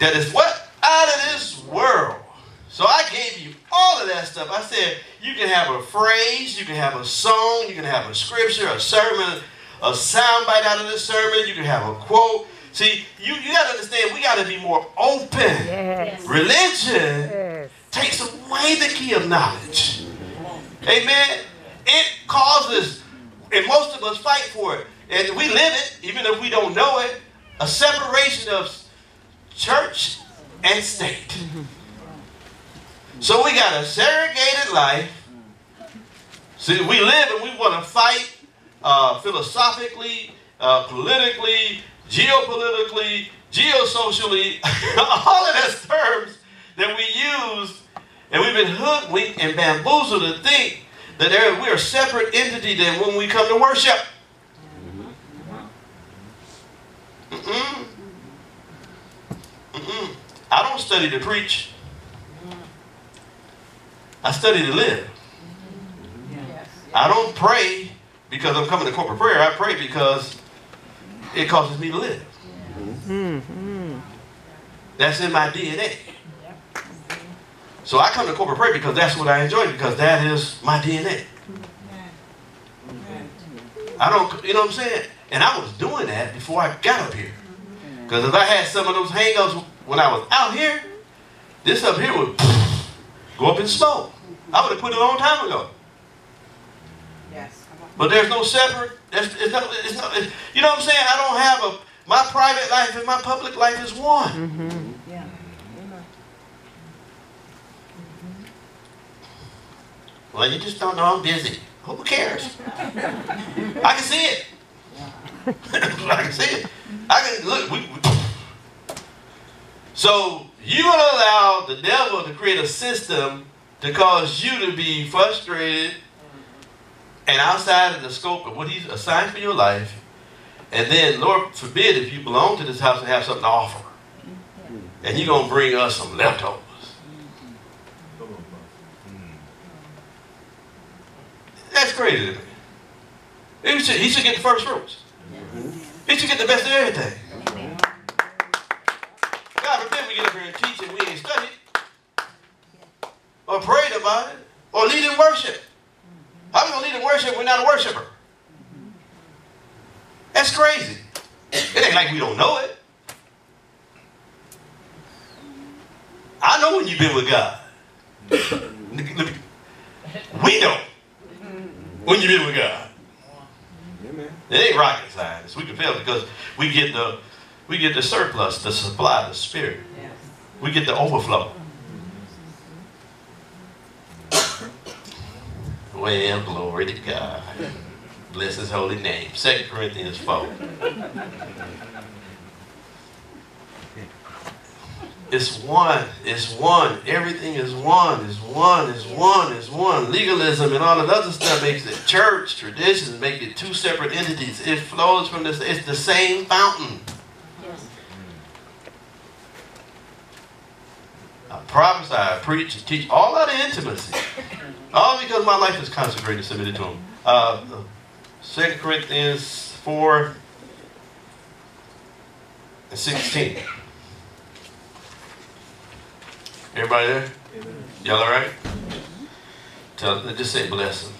that is what? Out of this world. So I gave you all of that stuff. I said you can have a phrase, you can have a song, you can have a scripture, a sermon, a soundbite out of the sermon, you can have a quote. See, you, you got to understand, we got to be more open. Yes. Religion Yes. takes away the key of knowledge. Amen. It causes, and most of us fight for it, and we live it, even if we don't know it, a separation of church and state. So we got a segregated life. See, we live and we want to fight uh, philosophically, uh, politically, geopolitically, geosocially, all of those terms that we use, and we've been hoodwinked and bamboozled to think that there, we're a separate entity than when we come to worship. Don't study to preach. I study to live. I don't pray because I'm coming to corporate prayer. I pray because it causes me to live. That's in my DNA. So I come to corporate prayer because that's what I enjoy because that is my DNA. I don't, you know what I'm saying? And I was doing that before I got up here. Because if I had some of those hangups when I was out here, this up here would go up in smoke. I would have quit a long time ago. Yes. But there's no separate. There's, it's not, it's not, it's- you know what I'm saying? I don't have a. My private life and my public life is one. Mm-hmm. Yeah. Mm-hmm. Well, you just don't know I'm busy. Who cares? I can see it. I can see it. I can look. We, we- so gonna allow the devil to create a system to cause you to be frustrated and outside of the scope of what he's assigned for your life. And then, Lord forbid, if you belong to this house and have something to offer, mm-hmm. and you're gonna bring us some leftovers. That's crazy to me. He should, he should get the first fruits. Mm-hmm. He should get the best of everything. God forbid we get up here and teach and we ain't studied or about it or lead in worship. How we gonna lead in worship if we're not a worshiper? That's crazy. It ain't like we don't know it. I know when you've been with God. We know when you've been with God. It ain't rocket science. We can fail because we get the we get the surplus, the supply, the spirit. Yes. We get the overflow. Well, glory to God. Bless his holy name. 2 Corinthians 4. It's one. It's one. Everything is one. Is one. Is one. Is one. Legalism and all that other stuff makes it church traditions make it two separate entities. It flows from this. It's the same fountain. I prophesy, I preach, and teach all out of intimacy. All because my life is consecrated and submitted to Him. Uh, 2 Corinthians 4 and 16. Everybody there? Y'all all right? Tell, just say blessing.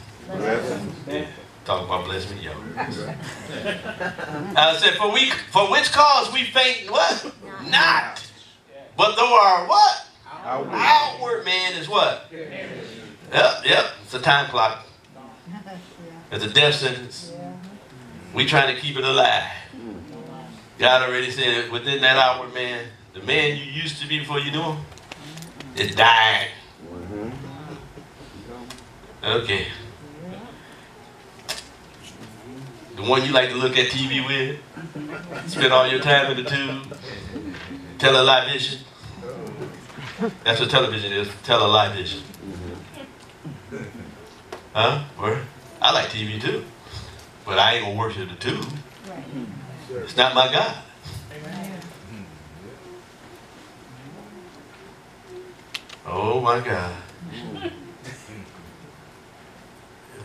Yeah. Talk about bless me, yo. I said, for we, for which cause we faint what? Not. But though our what? Outward man is what? Yep, yep. It's a time clock. It's a death sentence. We trying to keep it alive. God already said within that hour, man, the man you used to be before you knew him, is dying. Mm-hmm. Okay. The one you like to look at TV with, spend all your time in the tube, tell a lie vision. That's what television is, tell a lie vision. Huh? Where? I like TV too. But I ain't gonna worship the tube. It's not my God. Oh my God.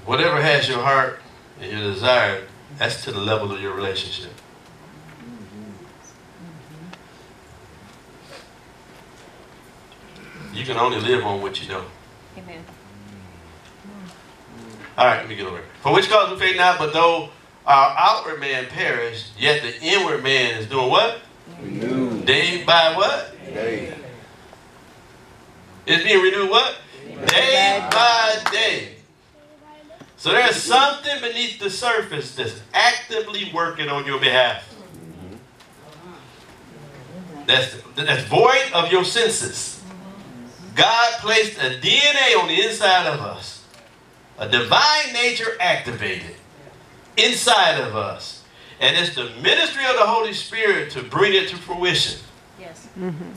Whatever has your heart and your desire, that's to the level of your relationship. You can only live on what you know. Amen. All right, let me get over. For which cause we faint not, but though our outward man perish, yet the inward man is doing what? Renewed Day by what? day. It's being renewed what? Day by day. So there's something beneath the surface that's actively working on your behalf. That's, that's void of your senses. God placed a DNA on the inside of us, a divine nature activated inside of us. And it's the ministry of the Holy Spirit to bring it to fruition. Yes. Mm-hmm.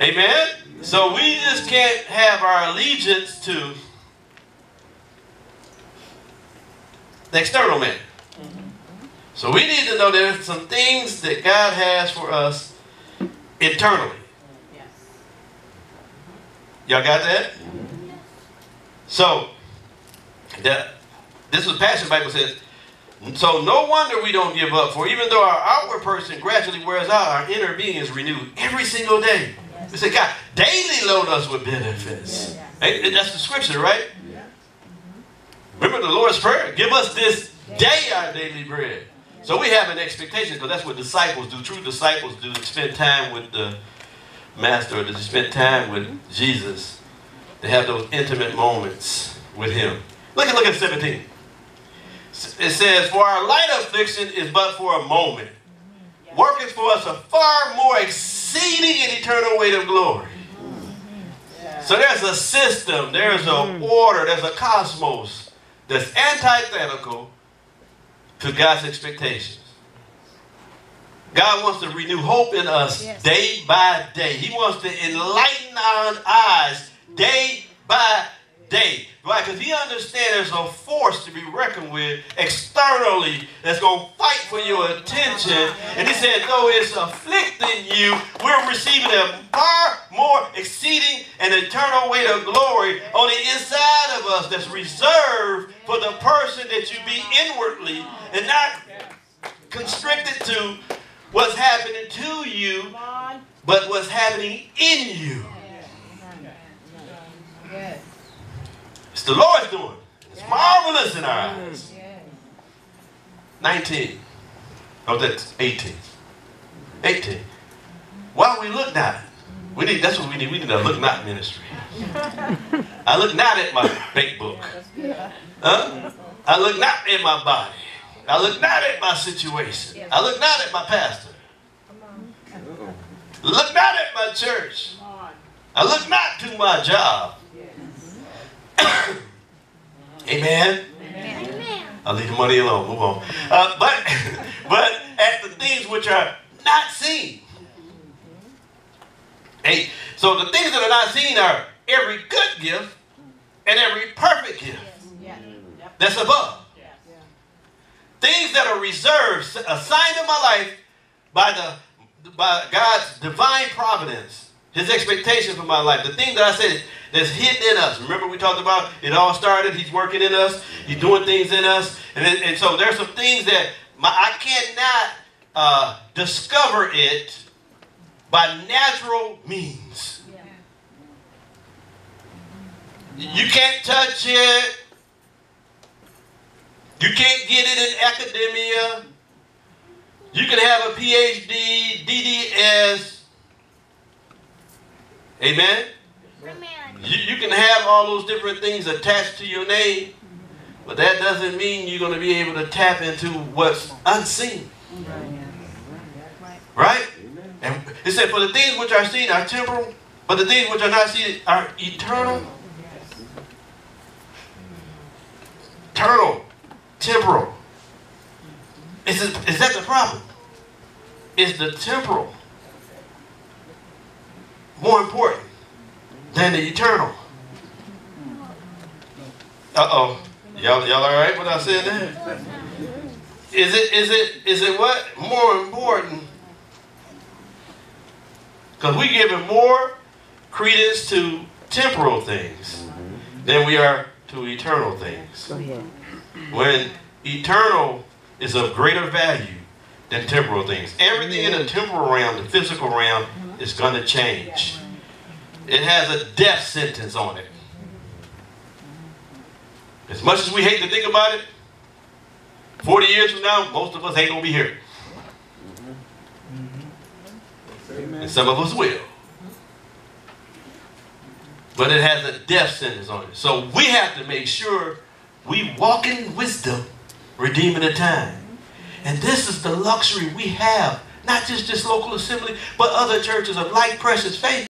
Amen? So we just can't have our allegiance to the external man. Mm-hmm. So we need to know there's some things that God has for us internally. Yes. Y'all got that? Mm-hmm. So, that this was Passion Bible says, so no wonder we don't give up, for even though our outward person gradually wears out, our inner being is renewed every single day. We say, God, daily load us with benefits. That's the scripture, right? Remember the Lord's Prayer? Give us this day our daily bread. So we have an expectation because that's what disciples do. True disciples do spend time with the Master or to spend time with Jesus. They have those intimate moments with Him. Look at look at 17. It says, For our light affliction is but for a moment, working for us a far more exceeding and eternal weight of glory. So there's a system, there's an hmm. order, there's a cosmos that's antithetical to God's expectations. God wants to renew hope in us Yes. day by day. He wants to enlighten our eyes day by day. Right? Because he understands there's a force to be reckoned with externally that's going to fight for your attention. And he said, though it's afflicting you, we're receiving a far more exceeding and eternal weight of glory on the inside of us that's reserved for the person that you be inwardly and not constricted to what's happening to you, but what's happening in you. Yes. It's the Lord's doing. It's marvelous in our eyes. Yes. 19. Oh, that's 18. 18. While we look not, we need, that's what we need. We need a look not ministry. I look not at my bank book. Huh? I look not at my body. I look not at my situation. I look not at my pastor. Oh. Look not at my church. I look not to my job. Amen. Amen? Amen. I'll leave the money alone. Move on. Uh, but, but at the things which are not seen. Hey, so the things that are not seen are every good gift and every perfect gift Yes. Yep. that's above. Yes. Things that are reserved, assigned in my life by the by God's divine providence, His expectation for my life. The thing that I said that's hidden in us. Remember we talked about it all started. He's working in us. He's doing things in us, and it- and so there's some things that my, I cannot uh, discover it by natural means. You can't touch it. You can't get it in academia. You can have a PhD, DDS. Amen? You, you can have all those different things attached to your name, but that doesn't mean you're going to be able to tap into what's unseen. Right? And it said, For the things which are seen are temporal, but the things which are not seen are eternal. Eternal, temporal. Is, it, is that the problem? Is the temporal more important than the eternal? Uh oh. Y'all, y'all all right? What I said there? Is it, is it, is it what? More important? Because we giving more credence to temporal things than we are to eternal things. When eternal is of greater value than temporal things. Everything in the temporal realm, the physical realm, is going to change. It has a death sentence on it. As much as we hate to think about it, 40 years from now, most of us ain't gonna be here. Mm-hmm. And some of us will. But it has a death sentence on it. So we have to make sure we walk in wisdom, redeeming the time. And this is the luxury we have, not just this local assembly, but other churches of like precious faith.